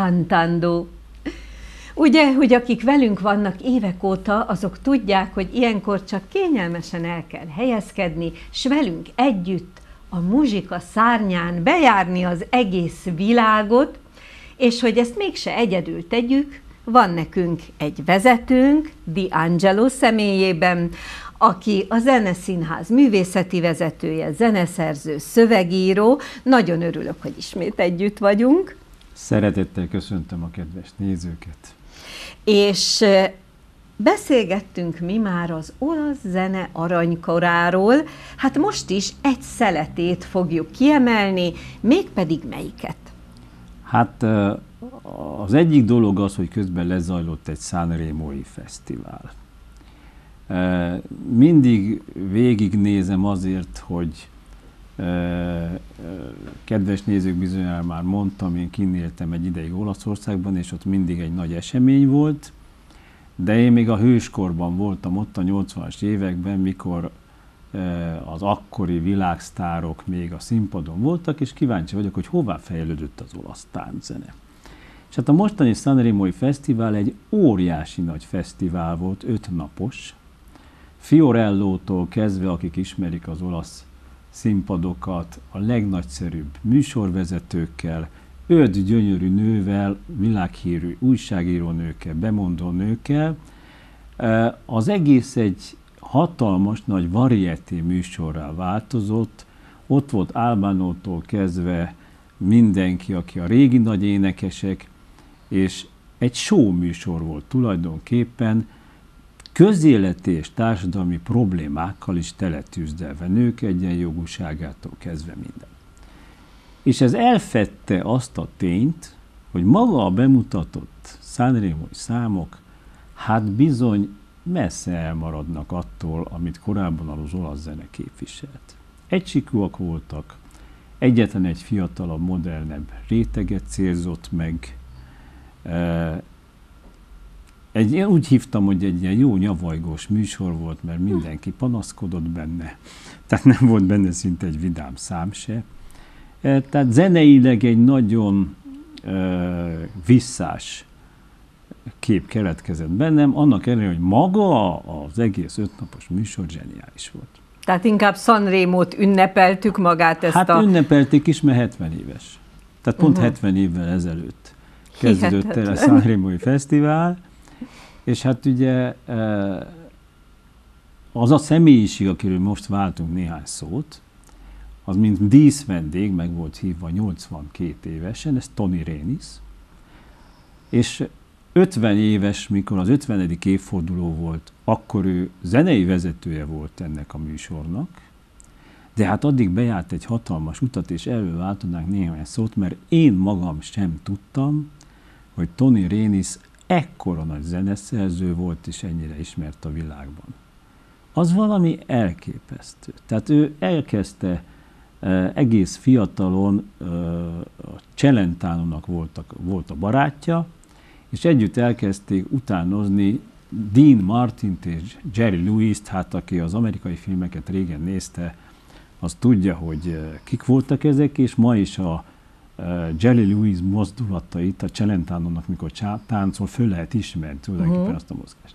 cantando. Ugye, hogy akik velünk vannak évek óta, azok tudják, hogy ilyenkor csak kényelmesen el kell helyezkedni, s velünk együtt a muzsika szárnyán bejárni az egész világot, és hogy ezt mégse egyedül tegyük, van nekünk egy vezetőnk, Di Angelo személyében, aki a Zeneszínház művészeti vezetője, zeneszerző, szövegíró. Nagyon örülök, hogy ismét együtt vagyunk. Szeretettel köszöntöm a kedves nézőket. És beszélgettünk mi már az olasz zene aranykoráról, hát most is egy szeletét fogjuk kiemelni, mégpedig melyiket? Hát az egyik dolog az, hogy közben lezajlott egy Sanremo-i fesztivál. Mindig végignézem azért, hogy kedves nézők bizonyára már mondtam, én kinéltem egy ideig Olaszországban, és ott mindig egy nagy esemény volt, de én még a hőskorban voltam ott a 80-as években, mikor az akkori világsztárok még a színpadon voltak, és kíváncsi vagyok, hogy hová fejlődött az olasz tánczene. És hát a mostani Sanremo-i Fesztivál egy óriási nagy fesztivál volt, öt napos. Fiorellótól kezdve, akik ismerik az olasz színpadokat, a legnagyszerűbb műsorvezetőkkel, öt gyönyörű nővel, világhírű újságíró nőkkel, bemondó nőkkel. Az egész egy hatalmas nagy varieté műsorrá változott. Ott volt Albánótól kezdve mindenki, aki a régi nagy énekesek, és egy show műsor volt tulajdonképpen, közéleti és társadalmi problémákkal is teletűzdelve, nők egyenjogúságától kezdve minden. És ez elfette azt a tényt, hogy maga a bemutatott Sanremo számok, hát bizony messze elmaradnak attól, amit korábban az olasz zene képviselt. Egysikúak voltak, egyetlen egy fiatalabb, modernebb réteget célzott meg, egy, én úgy hívtam, hogy egy ilyen jó nyavajgós műsor volt, mert mindenki panaszkodott benne, tehát nem volt benne szinte egy vidám szám se. Tehát zeneileg egy nagyon uh, visszás kép keletkezett bennem, annak ellenére, hogy maga az egész ötnapos műsor zseniális volt. Tehát inkább Sanrémót ünnepeltük magát ezt hát a... Hát ünnepelték is, mert 70 éves. Tehát pont uh-huh. Mhm. 70 évvel ezelőtt kezdődött el a Sanrémói Fesztivál, és hát ugye az a személyiség, akiről most váltunk néhány szót, az mint díszvendég meg volt hívva 82 évesen, ez Tony Rénis, és 50 éves, mikor az 50. évforduló volt, akkor ő zenei vezetője volt ennek a műsornak, de hát addig bejárt egy hatalmas utat, és erről váltanánk néhány szót, mert én magam sem tudtam, hogy Tony Rénis ekkora nagy zeneszerző volt, és ennyire ismert a világban. Az valami elképesztő. Tehát ő elkezdte egész fiatalon a Celentánónak voltak, volt a barátja, és együtt elkezdték utánozni Dean Martint és Jerry Lewis-t, hát aki az amerikai filmeket régen nézte, az tudja, hogy kik voltak ezek, és ma is a Jerry Lewis mozdulatait a Celentánónak, mikor táncol, föl lehet ismerni tulajdonképpen uh-huh. azt a mozgást.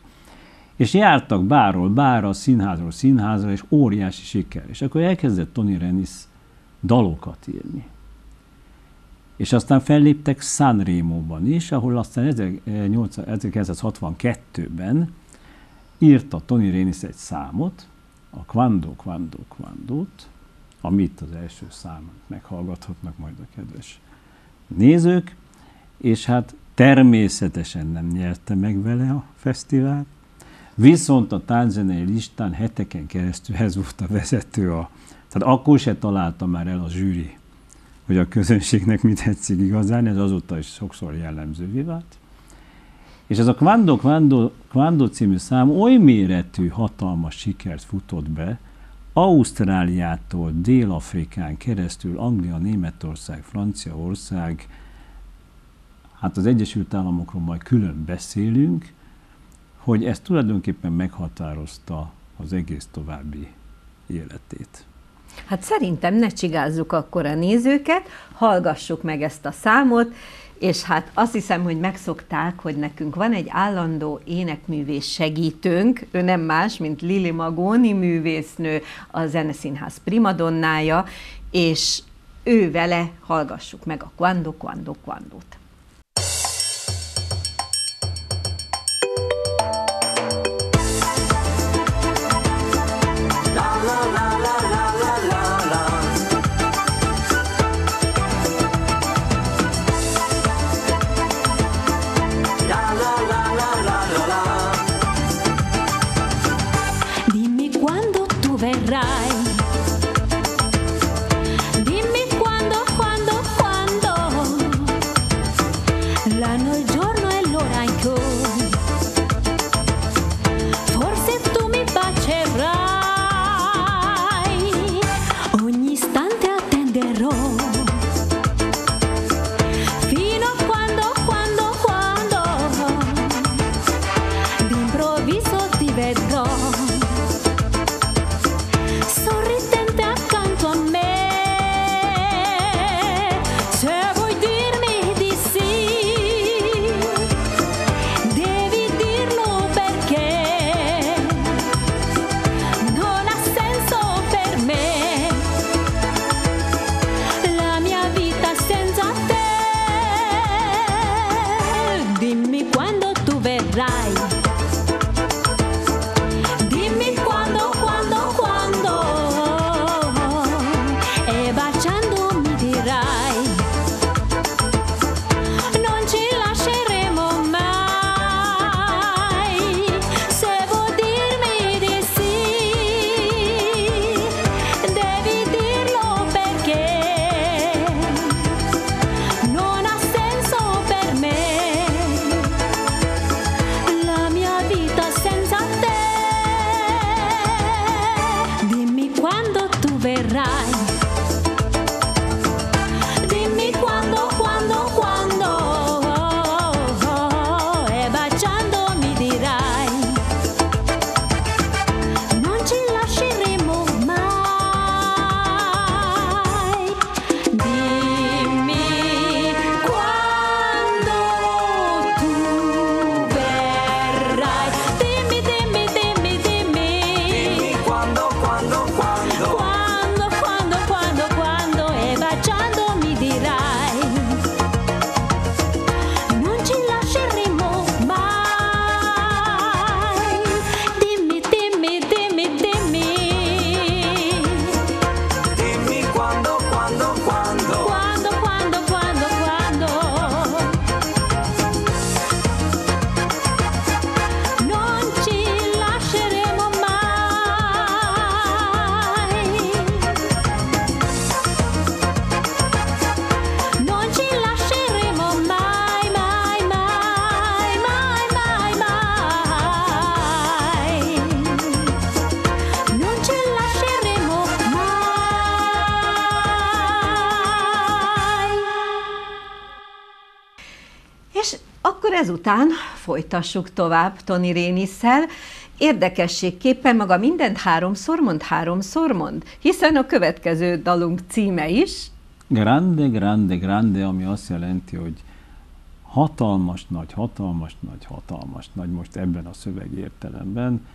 És jártak bárról bárra, színházról színházra, és óriási siker. És akkor elkezdett Tony Rennis dalokat írni. És aztán felléptek Sanremo-ban is, ahol aztán 1962-ben írta Tony Renis egy számot, a Quando, Quando, Quando-t, amit az első szám meghallgathatnak majd a kedves nézők, és hát természetesen nem nyerte meg vele a fesztivált, viszont a tánczenei listán heteken keresztül ez volt a vezető, a, tehát akkor se találta már el a zsűri, hogy a közönségnek mit tetszik igazán, ez azóta is sokszor jellemzővé vált. És ez a Quando, Quando, Quando című szám oly méretű, hatalmas sikert futott be, Ausztráliától Dél-Afrikán keresztül Anglia, Németország, Franciaország, hát az Egyesült Államokról majd külön beszélünk, hogy ez tulajdonképpen meghatározta az egész további életét. Hát szerintem ne csigázzuk akkor a nézőket, hallgassuk meg ezt a számot, és hát azt hiszem, hogy megszokták, hogy nekünk van egy állandó énekművész segítőnk, ő nem más, mint Lili Magóni művésznő, a Zeneszínház primadonnája, és ő vele hallgassuk meg a Quando, Quando, Quando-t. right. Ezután folytassuk tovább Toni Rénisszel. Érdekességképpen maga mindent háromszor mond, háromszor mond, hiszen a következő dalunk címe is. Grande, grande, grande, ami azt jelenti, hogy hatalmas nagy, hatalmas nagy, hatalmas nagy, most ebben a szövegértelemben.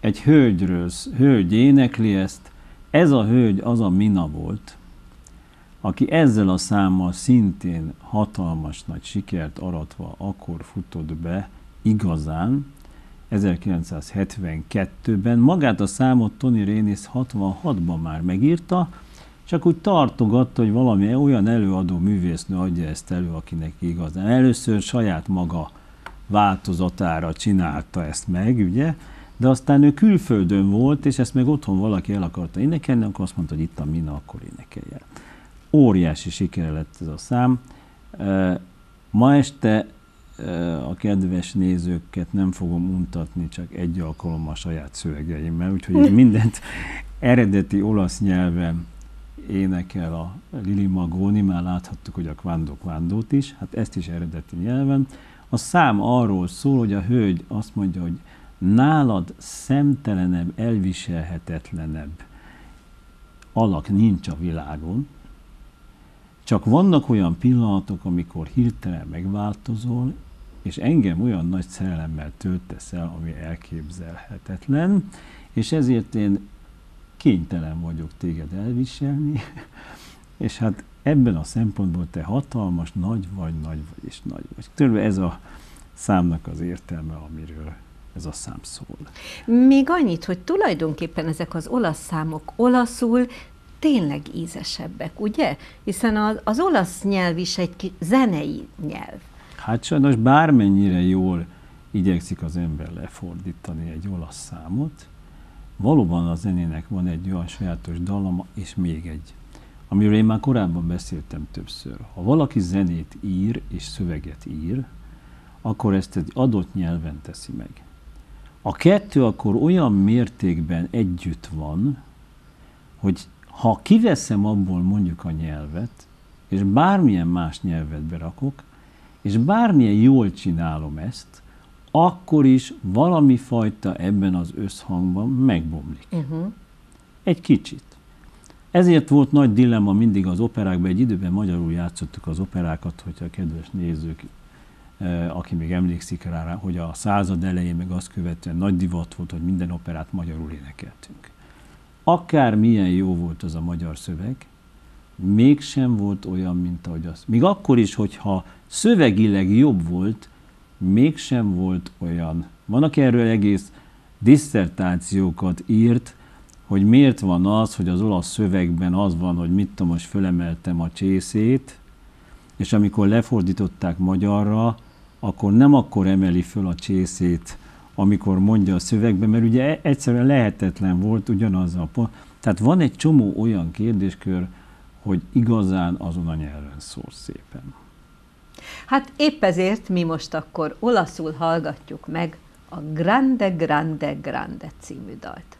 Egy hölgyről, hölgy énekli ezt, ez a hölgy az a Mina volt, aki ezzel a számmal szintén hatalmas nagy sikert aratva akkor futott be igazán, 1972-ben. Magát a számot Tony Rénis 66-ban már megírta, csak úgy tartogatta, hogy valami olyan előadó művésznő adja ezt elő, akinek igazán. Először saját maga változatára csinálta ezt meg, ugye? De aztán ő külföldön volt, és ezt meg otthon valaki el akarta énekelni, akkor azt mondta, hogy itt a Mina, akkor énekelje. Óriási sikere lett ez a szám. Ma este a kedves nézőket nem fogom untatni, csak egy alkalommal saját szövegeimmel, úgyhogy mindent eredeti olasz nyelven énekel a Lili Magoni, már láthattuk, hogy a Quando Quandót is, hát ezt is eredeti nyelven. A szám arról szól, hogy a hölgy azt mondja, hogy nálad szemtelenebb, elviselhetetlenebb alak nincs a világon, Csak vannak olyan pillanatok, amikor hirtelen megváltozol, és engem olyan nagy szerelemmel töltesz el, ami elképzelhetetlen, és ezért én kénytelen vagyok téged elviselni, és hát ebben a szempontból te hatalmas, nagy vagy, nagy vagy és nagy vagy. Körülbelül ez a számnak az értelme, amiről ez a szám szól. Még annyit, hogy tulajdonképpen ezek az olasz számok olaszul tényleg ízesebbek, ugye? Hiszen az, az olasz nyelv is egy zenei nyelv. Hát sajnos bármennyire jól igyekszik az ember lefordítani egy olasz számot, valóban a zenének van egy olyan sajátos dallama, és még egy, amiről én már korábban beszéltem többször. Ha valaki zenét ír és szöveget ír, akkor ezt egy adott nyelven teszi meg. A kettő akkor olyan mértékben együtt van, hogy ha kiveszem abból mondjuk a nyelvet, és bármilyen más nyelvet berakok, és bármilyen jól csinálom ezt, akkor is valami fajta ebben az összhangban megbomlik. Uh-huh. Egy kicsit. Ezért volt nagy dilemma mindig az operákban, egy időben magyarul játszottuk az operákat, hogyha a kedves nézők, eh, aki még emlékszik rá, hogy a század elején meg azt követően nagy divat volt, hogy minden operát magyarul énekeltünk. Akár milyen jó volt az a magyar szöveg, mégsem volt olyan, mint ahogy az. Még akkor is, hogyha szövegileg jobb volt, mégsem volt olyan. Van, aki erről egész diszertációkat írt, hogy miért van az, hogy az olasz szövegben az van, hogy mit tudom, most fölemeltem a csészét, és amikor lefordították magyarra, akkor nem akkor emeli föl a csészét, amikor mondja a szövegben, mert ugye egyszerűen lehetetlen volt ugyanaz a pont. Tehát van egy csomó olyan kérdéskör, hogy igazán azon a nyelven szól szépen. Hát épp ezért mi most akkor olaszul hallgatjuk meg a Grande Grande Grande című dalt.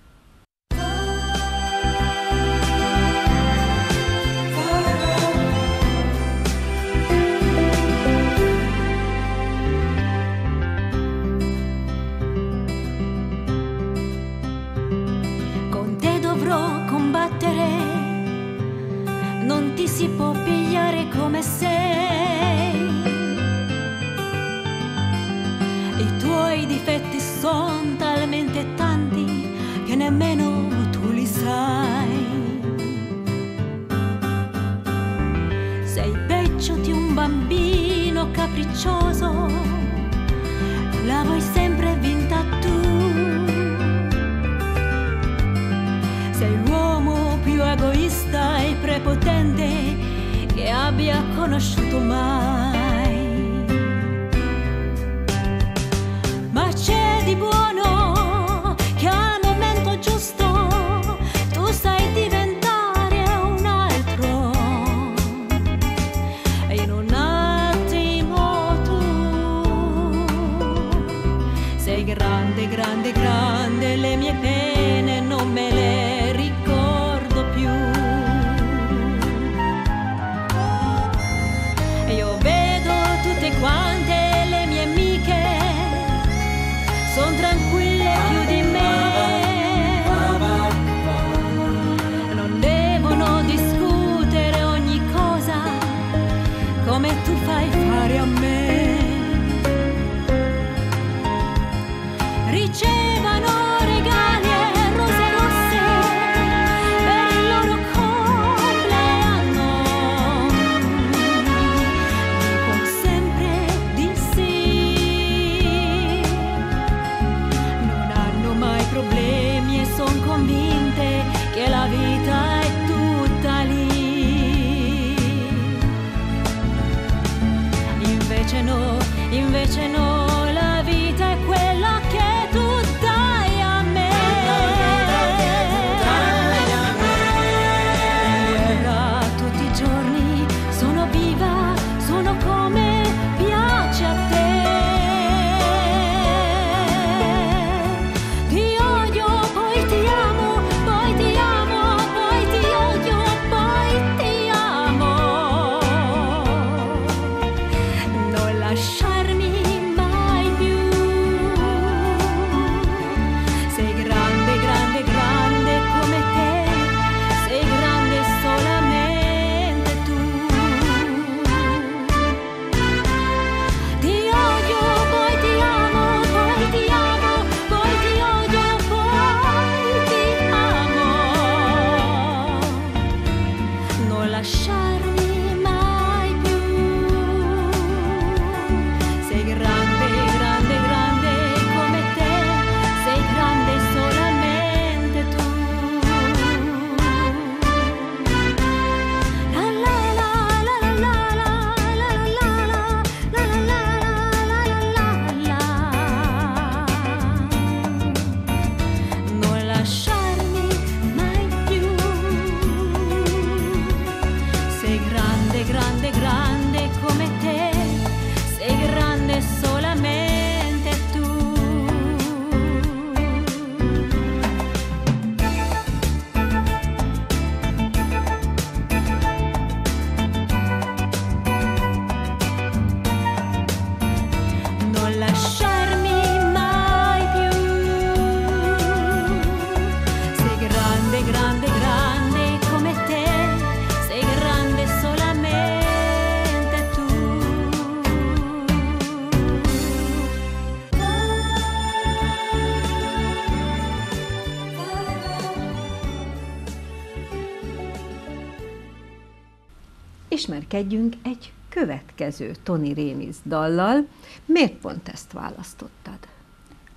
Ismerkedjünk egy következő Tony Rénisz dallal. Miért pont ezt választottad?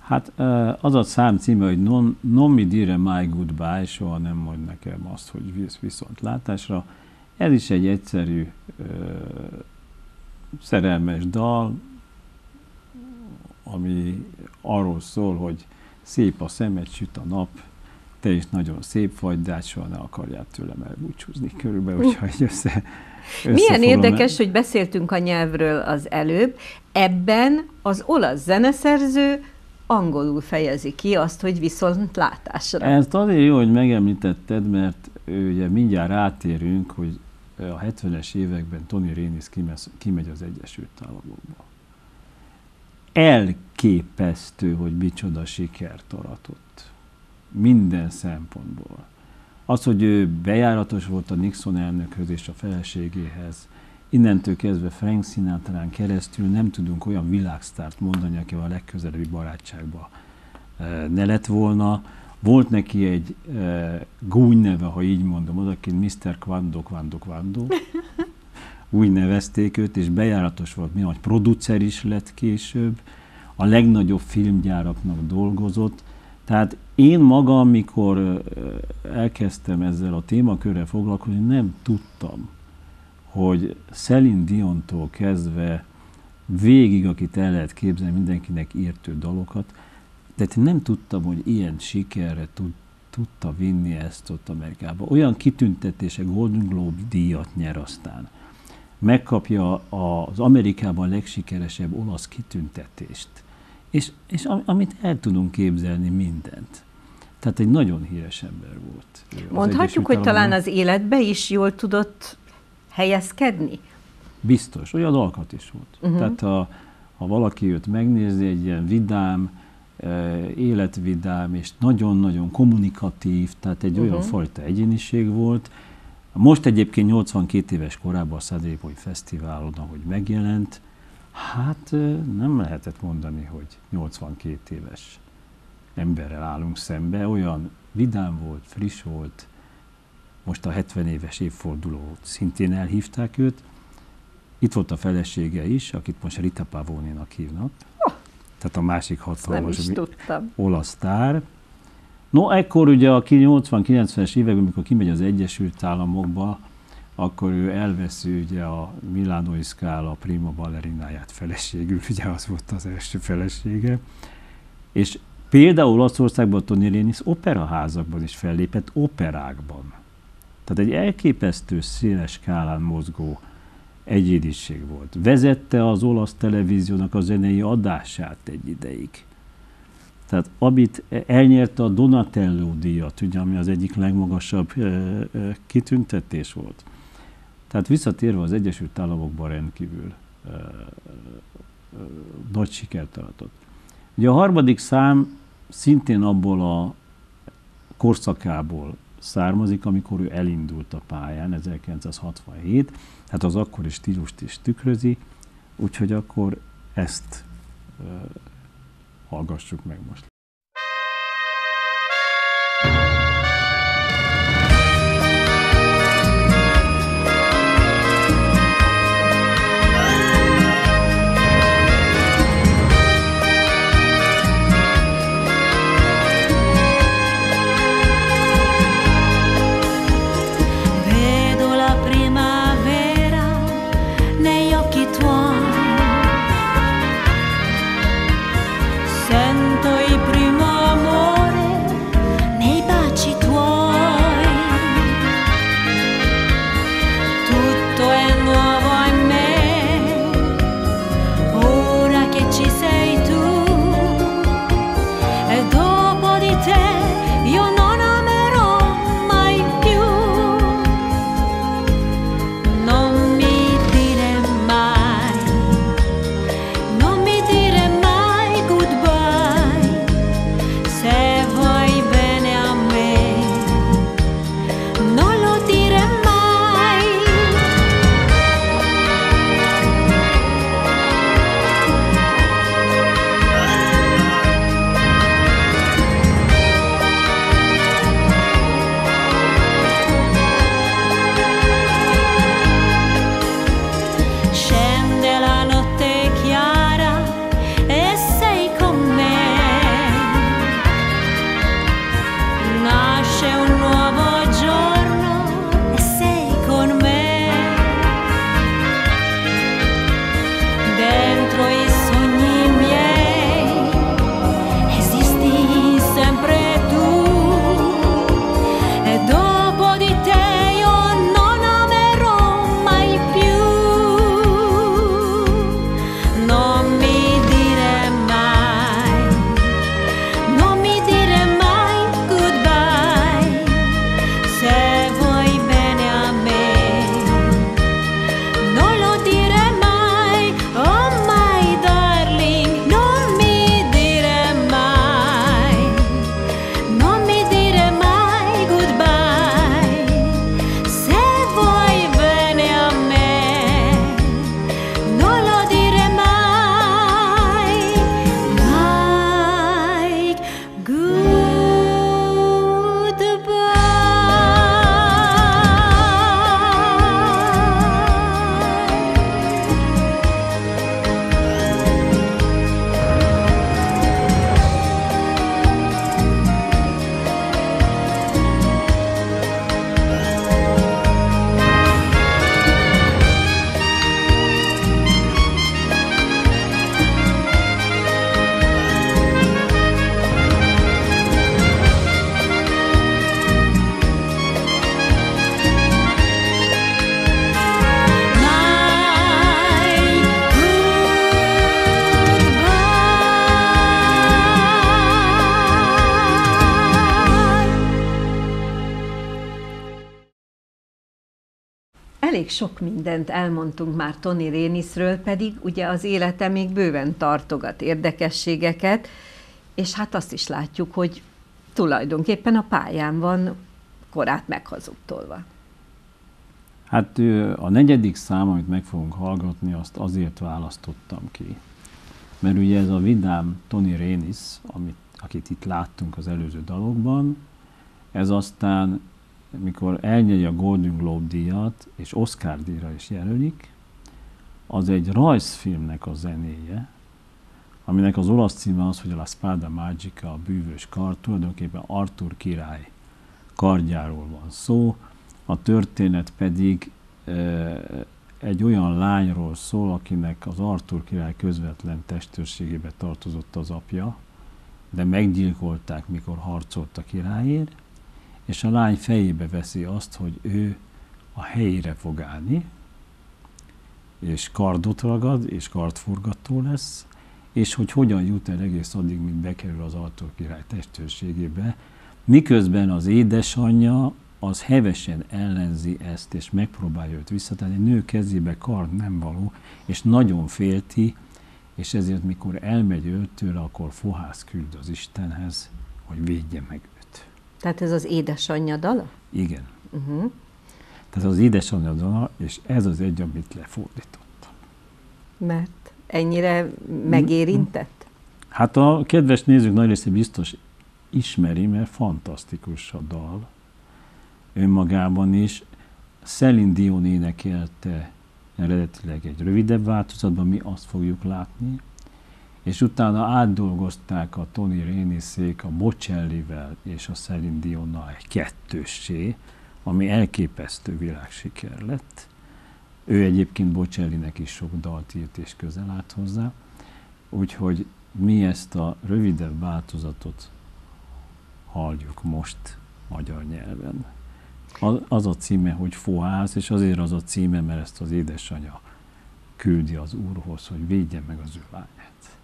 Hát az a szám címe, hogy non, non mi dire my goodbye, soha nem mond nekem azt, hogy viszont látásra. Ez is egy egyszerű szerelmes dal, ami arról szól, hogy szép a szemed, süt a nap, te is nagyon szép vagy, de hát soha ne akarjál tőlem elbúcsúzni. Körülbelül, hogyha egy össze, Milyen érdekes, hogy beszéltünk a nyelvről az előbb. Ebben az olasz zeneszerző angolul fejezi ki azt, hogy viszont látásra. Ez azért jó, hogy megemlítetted, mert ugye mindjárt rátérünk, hogy a 70-es években Tony Rénis kimegy az Egyesült Államokba. Elképesztő, hogy micsoda sikert aratott. Minden szempontból. Az, hogy ő bejáratos volt a Nixon elnökhöz és a feleségéhez, innentől kezdve Frank sinatra keresztül nem tudunk olyan világsztárt mondani, aki a legközelebbi barátságba eh, ne lett volna. Volt neki egy e, gúny neve, ha így mondom, odaként Mr. Quando, Quando, Quando. Úgy nevezték őt, és bejáratos volt, mi nagy producer is lett később, a legnagyobb filmgyáraknak dolgozott. Tehát én magam, amikor elkezdtem ezzel a témakörrel foglalkozni, nem tudtam, hogy Celine Diontól kezdve végig, akit el lehet képzelni, mindenkinek írtő dalokat, tehát nem tudtam, hogy ilyen sikerre tud, tudta vinni ezt ott Amerikába. Olyan kitüntetése, Golden Globe díjat nyer aztán. Megkapja az Amerikában legsikeresebb olasz kitüntetést. És, és amit el tudunk képzelni mindent. Tehát egy nagyon híres ember volt. Mondhatjuk, hogy talán az életbe is jól tudott helyezkedni? Biztos, olyan alkat is volt. Uh-huh. Tehát ha, ha valaki őt megnézi, egy ilyen vidám, életvidám és nagyon-nagyon kommunikatív, tehát egy uh-huh. olyan fajta egyéniség volt. Most egyébként 82 éves korában a Szadrépói Fesztiválon, ahogy megjelent, hát nem lehetett mondani, hogy 82 éves emberrel állunk szembe, olyan vidám volt, friss volt, most a 70 éves évforduló szintén elhívták őt. Itt volt a felesége is, akit most Rita Pavoninak hívnak. Tehát a másik hatalmas olasz sztár. No, ekkor ugye a 80-90-es években, amikor kimegy az Egyesült Államokba, akkor ő elveszi ugye a Milánói Scala prima ballerináját feleségül, ugye az volt az első felesége. És például Olaszországban Tony Rénis operaházakban is fellépett, operákban. Tehát egy elképesztő széles skálán mozgó egyéniség volt. Vezette az olasz televíziónak a zenei adását egy ideig. Tehát amit elnyerte a Donatello díjat, ugye, ami az egyik legmagasabb kitüntetés volt. Tehát visszatérve az Egyesült Államokban rendkívül e, e, nagy sikert aratott. Ugye a harmadik szám szintén abból a korszakából származik, amikor ő elindult a pályán, 1967, hát az akkori stílust is tükrözi, úgyhogy akkor ezt uh, hallgassuk meg most. Mindent elmondtunk már Tony Réniszről, pedig ugye az élete még bőven tartogat érdekességeket, és hát azt is látjuk, hogy tulajdonképpen a pályán van korát meghazudtolva. Hát a negyedik szám, amit meg fogunk hallgatni, azt azért választottam ki, mert ugye ez a vidám Tony Rénis, amit, akit itt láttunk az előző dalokban, ez aztán, mikor elnyeri a Golden Globe díjat, és Oscar díjra is jelölik, az egy rajzfilmnek a zenéje, aminek az olasz címe az, hogy a La Spada Magica, a bűvös kar, tulajdonképpen Arthur király kardjáról van szó, a történet pedig egy olyan lányról szól, akinek az Artur király közvetlen testőrségébe tartozott az apja, de meggyilkolták, mikor harcolt a királyért, és a lány fejébe veszi azt, hogy ő a helyére fog állni, és kardot ragad, és kardforgató lesz, és hogy hogyan jut el egész addig, mint bekerül az Artur király testőrségébe, miközben az édesanyja az hevesen ellenzi ezt, és megpróbálja őt visszatenni. Nő kezébe kard nem való, és nagyon félti, és ezért mikor elmegy őtől, akkor fohász küld az Istenhez, hogy védje meg. Tehát ez az édesanyja dala? Igen. Uh-huh. Tehát az édesanyja dala, és ez az egy, amit lefordított. Mert ennyire megérintett? Hát a kedves nézők nagy része biztos ismeri, mert fantasztikus a dal önmagában is. Celine Dion énekelte eredetileg egy rövidebb változatban, mi azt fogjuk látni, és utána átdolgozták a Tony Réniszék a Bocellivel és a Celine Dionnal egy kettőssé, ami elképesztő világsiker lett. Ő egyébként Bocellinek is sok dalt írt és közel állt hozzá, úgyhogy mi ezt a rövidebb változatot halljuk most magyar nyelven. Az, a címe, hogy fohász, és azért az a címe, mert ezt az édesanyja küldi az úrhoz, hogy védje meg az ő lányát.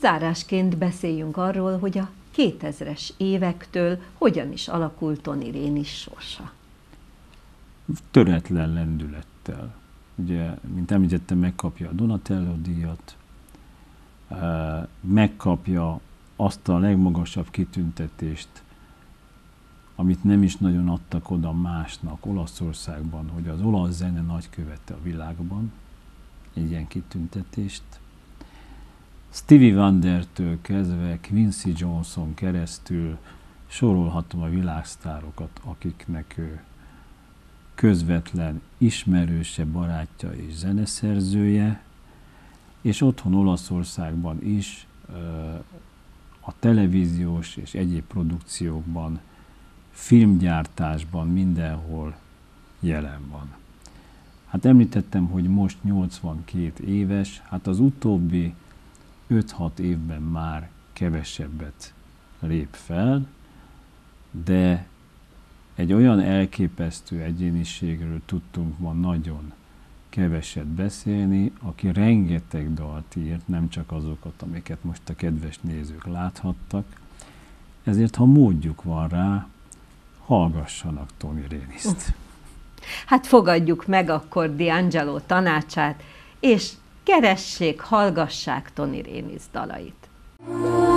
Zárásként beszéljünk arról, hogy a 2000-es évektől hogyan is alakult Toni Rénis sorsa. Töretlen lendülettel. Ugye, mint említettem, megkapja a Donatello díjat, megkapja azt a legmagasabb kitüntetést, amit nem is nagyon adtak oda másnak Olaszországban, hogy az olasz zene nagykövete a világban, egy ilyen kitüntetést. Stevie Wondertől kezdve Quincy Johnson keresztül sorolhatom a világsztárokat, akiknek ő közvetlen ismerőse, barátja és zeneszerzője, és otthon Olaszországban is a televíziós és egyéb produkciókban, filmgyártásban mindenhol jelen van. Hát említettem, hogy most 82 éves, hát az utóbbi 5-6 évben már kevesebbet lép fel, de egy olyan elképesztő egyéniségről tudtunk ma nagyon keveset beszélni, aki rengeteg dalt írt, nem csak azokat, amiket most a kedves nézők láthattak. Ezért, ha módjuk van rá, hallgassanak Tony Réniszt. Hát fogadjuk meg akkor D'Angelo tanácsát, és keressék, hallgassák Tony Rénisz dalait.